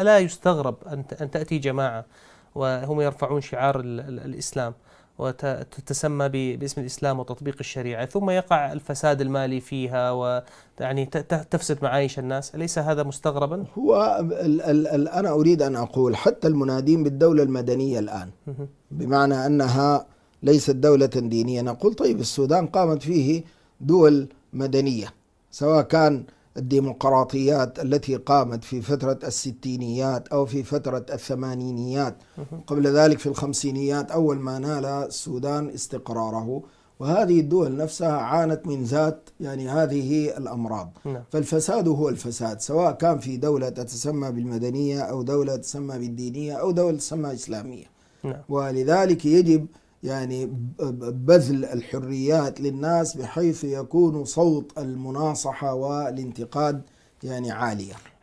ألا يستغرب أن تأتي جماعة وهم يرفعون شعار ال- ال- الإسلام وتتسمى باسم الإسلام وتطبيق الشريعة ثم يقع الفساد المالي فيها ويعني تفسد معايش الناس أليس هذا مستغربا؟ هو ال ال ال أنا أريد أن أقول حتى المنادين بالدولة المدنية الآن. بمعنى أنها ليست دولة دينية نقول طيب السودان قامت فيه دول مدنية سواء كان الديمقراطيات التي قامت في فترة الستينيات أو في فترة الثمانينيات. قبل ذلك في الخمسينيات أول ما نال السودان استقراره. وهذه الدول نفسها عانت من ذات يعني هذه الأمراض. نعم. فالفساد هو الفساد سواء كان في دولة تتسمى بالمدنية أو دولة تسمى بالدينية أو دولة تسمى إسلامية. نعم. ولذلك يجب يعني بذل الحريات للناس بحيث يكون صوت المناصحة والانتقاد يعني عالية